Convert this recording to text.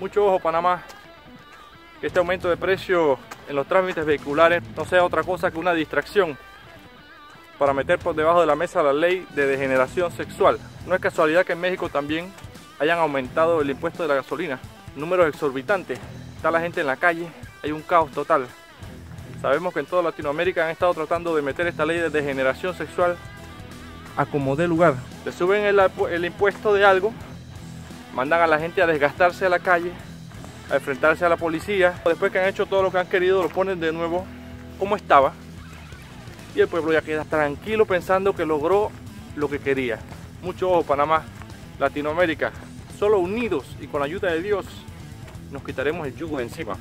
Mucho ojo Panamá, que este aumento de precio en los trámites vehiculares no sea otra cosa que una distracción para meter por debajo de la mesa la ley de degeneración sexual. No es casualidad que en México también hayan aumentado el impuesto de la gasolina. Números exorbitantes. Está la gente en la calle, hay un caos total. Sabemos que en toda Latinoamérica han estado tratando de meter esta ley de degeneración sexual a como dé lugar. Le suben el impuesto de algo, mandan a la gente a desgastarse a la calle, a enfrentarse a la policía. Después que han hecho todo lo que han querido, lo ponen de nuevo como estaba y el pueblo ya queda tranquilo pensando que logró lo que quería. Mucho ojo, Panamá, Latinoamérica, solo unidos y con la ayuda de Dios nos quitaremos el yugo de encima.